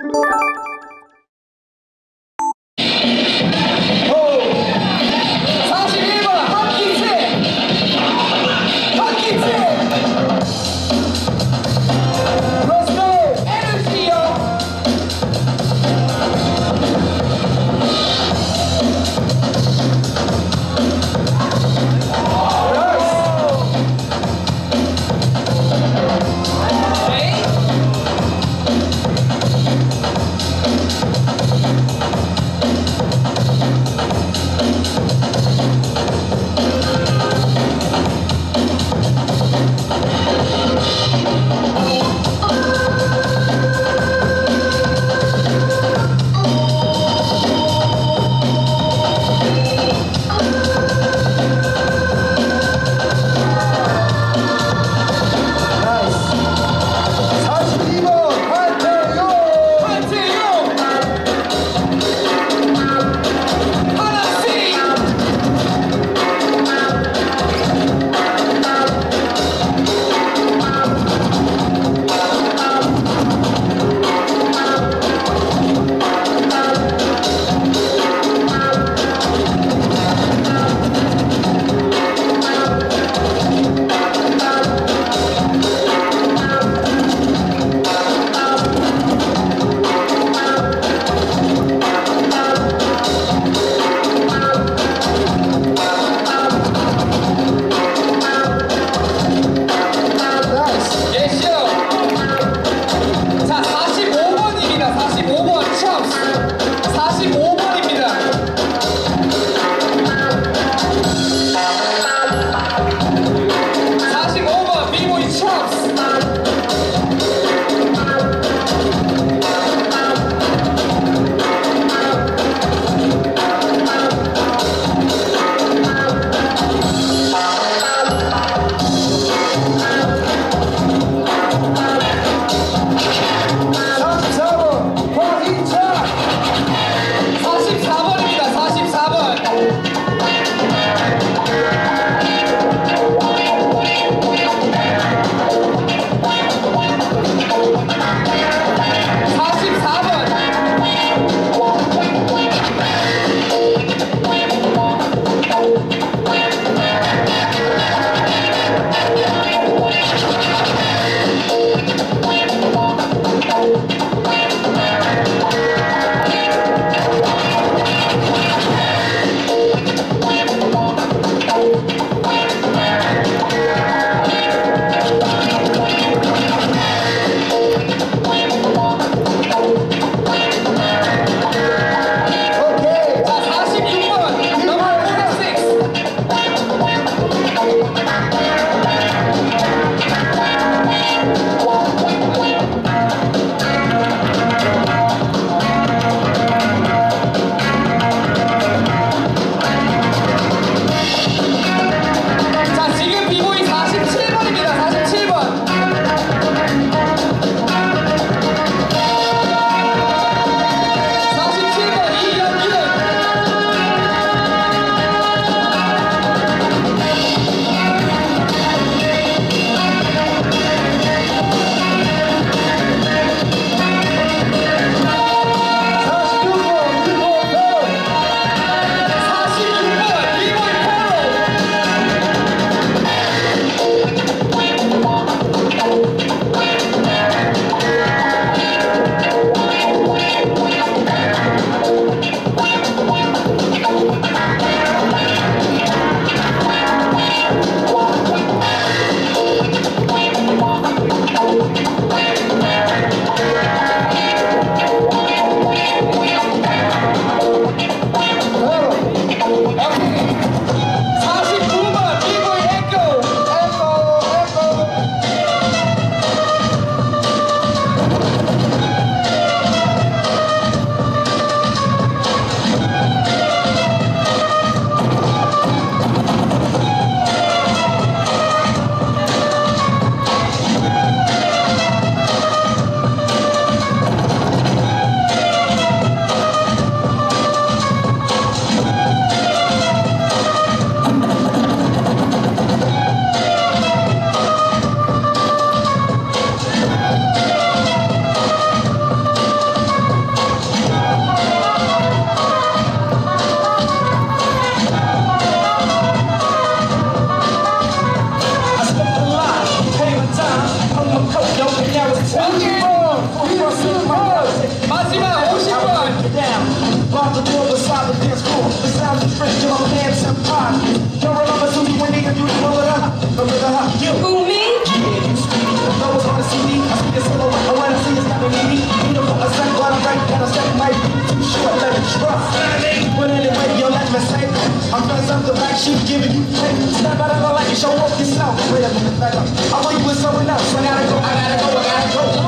Música Oh, by the door beside the dance floor. The sound of strength, your hands and pride. Y'all remember Susie Wendy and you remember that? Remember how you? Who, me? Yeah, you speak. No one's on the CD. I see your silhouette. I wanna see it's not me. Beautiful, a second, but I'm right. And a second might be too short. Let it drop. But anyway, you'll let me say. I'm dressed up the black sheep, giving you pain. Step out of the light and show off yourself. Wait a minute, back up. I want you with someone else. I gotta go, I gotta go, I gotta go.